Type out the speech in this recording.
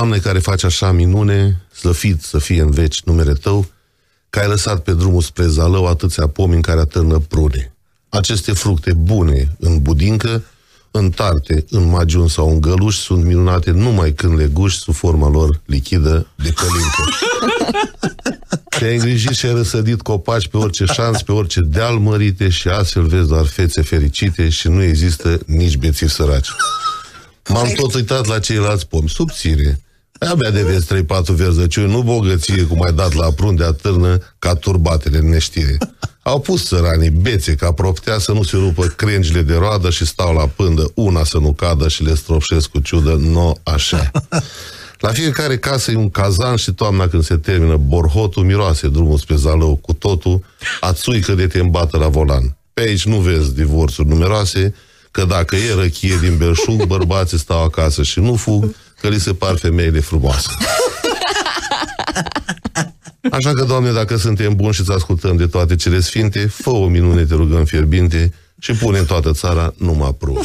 Doamne care faci așa minune, slăfit să fie în veci numele Tău, că ai lăsat pe drumul spre zalău atâția pomi în care atârnă prune. Aceste fructe bune în budincă, în tarte, în magiun sau în găluș, sunt minunate numai când le guși sub forma lor lichidă de călincă. Te-ai îngrijit și ai răsădit copaci pe orice șans, pe orice deal mărite și astfel vezi doar fețe fericite și nu există nici bețivi săraci. M-am tot uitat la ceilalți pomi, subțire. Abia de vezi 3-4 verzăciuni, nu bogăție cum ai dat la prun de atârnă ca turbatele în neștire. Au pus țăranii bețe ca proptea să nu se rupă crengile de roadă și stau la pândă, una să nu cadă și le stropșesc cu ciudă, no așa. La fiecare casă e un cazan și toamna când se termină borhotul, miroase drumul spre zalău cu totul, ațuică de te îmbată la volan. Pe aici nu vezi divorțuri numeroase, că dacă e răchie din belșug, bărbații stau acasă și nu fug, că li se par femeile frumoase. Așa că, Doamne, dacă suntem buni și îți ascultăm de toate cele sfinte, fă o minune, te rugăm fierbinte, și pune în toată țara numai prun.